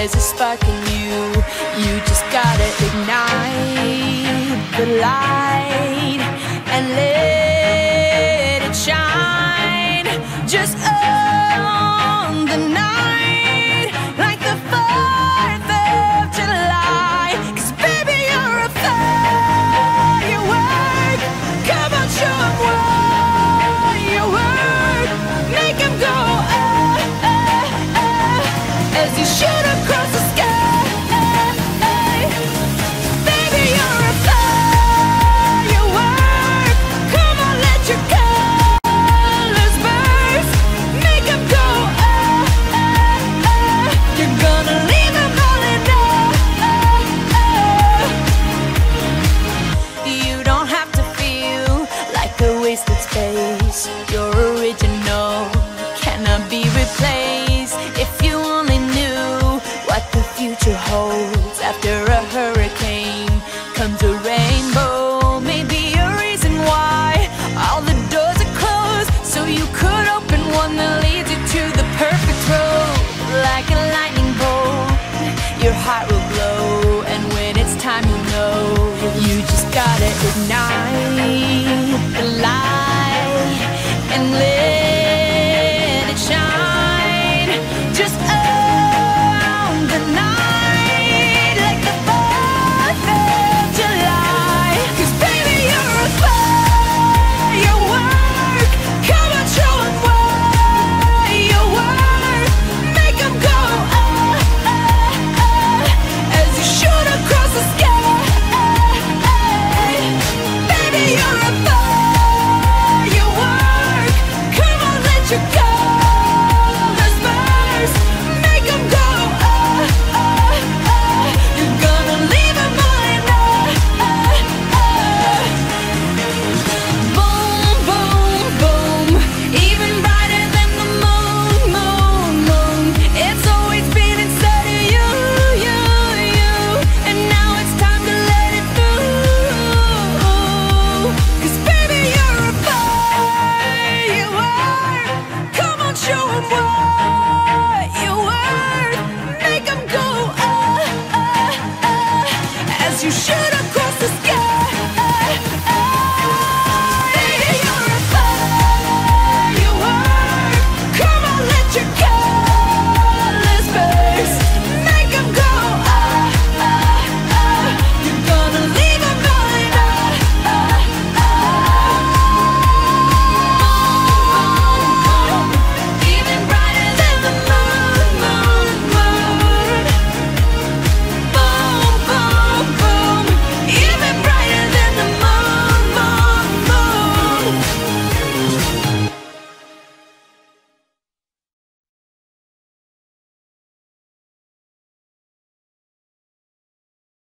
there's a spark in you. You just gotta ignite the light and live. to hold. you're a firework. Come on, let you go. Thank you.